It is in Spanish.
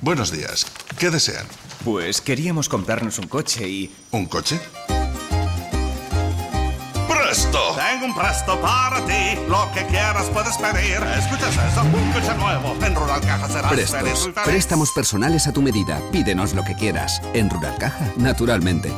Buenos días. ¿Qué desean? Pues queríamos comprarnos un coche y... ¿Un coche? ¡Presto! Tengo un presto para ti. Lo que quieras puedes pedir. ¿Escuchas eso? Un coche nuevo. En Rural Caja serás Prestos. feliz. Préstamos personales a tu medida. Pídenos lo que quieras. En Rural Caja, naturalmente.